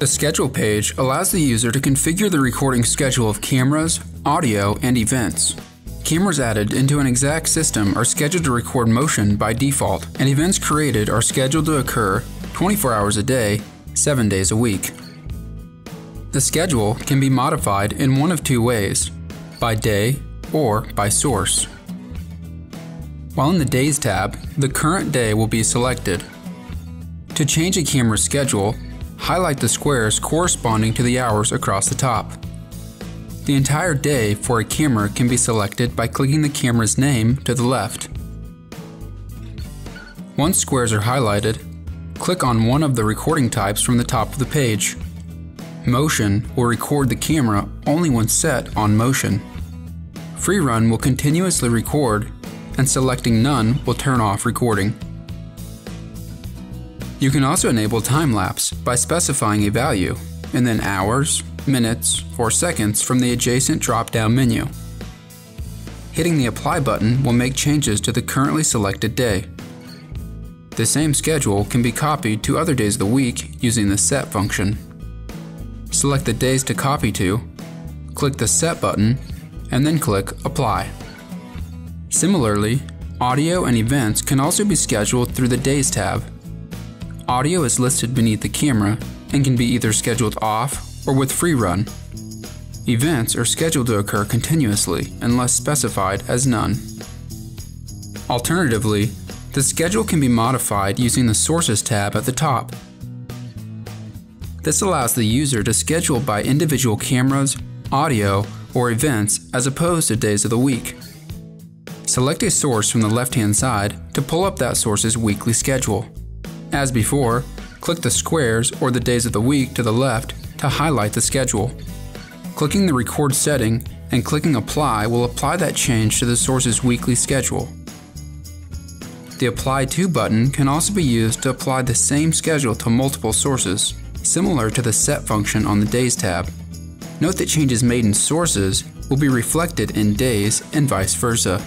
The schedule page allows the user to configure the recording schedule of cameras, audio, and events. Cameras added into an exacq system are scheduled to record motion by default, and events created are scheduled to occur 24 hours a day, 7 days a week. The schedule can be modified in one of two ways by day or by source. While in the Days tab, the current day will be selected. To change a camera's schedule, highlight the squares corresponding to the hours across the top. The entire day for a camera can be selected by clicking the camera's name to the left. Once squares are highlighted, click on one of the recording types from the top of the page. Motion will record the camera only when set on motion. Free run will continuously record and selecting none will turn off recording. You can also enable time lapse by specifying a value, and then hours, minutes, or seconds from the adjacent drop down menu. Hitting the apply button will make changes to the currently selected day. The same schedule can be copied to other days of the week using the set function. Select the days to copy to, click the set button, and then click apply. Similarly, audio and events can also be scheduled through the Days tab. Audio is listed beneath the camera and can be either scheduled off or with free run. Events are scheduled to occur continuously unless specified as none. Alternatively, the schedule can be modified using the Sources tab at the top. This allows the user to schedule by individual cameras, audio, or events as opposed to days of the week. Select a source from the left-hand side to pull up that source's weekly schedule. As before, click the squares or the days of the week to the left to highlight the schedule. Clicking the record setting and clicking apply will apply that change to the source's weekly schedule. The Apply To button can also be used to apply the same schedule to multiple sources, similar to the Set function on the Days tab. Note that changes made in sources will be reflected in Days and vice versa.